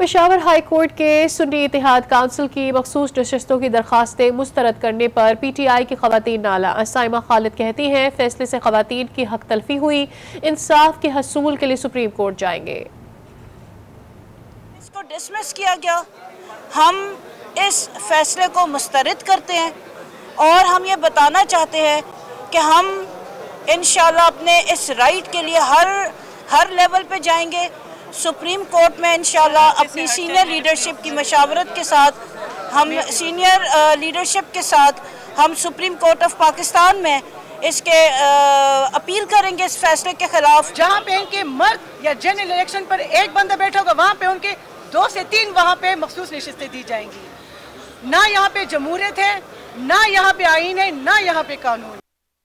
Peshawar high court के सुन्नी इतिहाद council की मखसूस नशस्तों की दरखास्तें मुस्तरद करने पर पी टी आई की खवतिन नाला। असाइमा खालिद कहती हैं, फैसले से खवतिन की हक तलफी हुई, इंसाफ के हसूल के लिए सुप्रीम कोर्ट जाएँगे। इसको डिसमिस किया गया। हम इस फैसले को मुस्तरद करते हैं और हम ये बताना चाहते हैं कि हम इन अपने इस राइट के लिए हर हर लेवल पे जाएँगे सुप्रीम कोर्ट में इन अपनी सीनियर लीडरशिप की मशावरत के साथ हम सीनियर लीडरशिप के साथ हम सुप्रीम कोर्ट ऑफ़ पाकिस्तान में इसके आ, अपील करेंगे इस फैसले के खिलाफ। जहाँ पे इनके मर्द या जनरल इलेक्शन पर एक बंदा बैठा होगा वहाँ पे उनके दो से तीन वहाँ पे मखसूस नशस्तें दी जाएँगी। ना यहाँ पे जमहूरियत है ना यहाँ पे आइन है ना यहाँ पे कानून।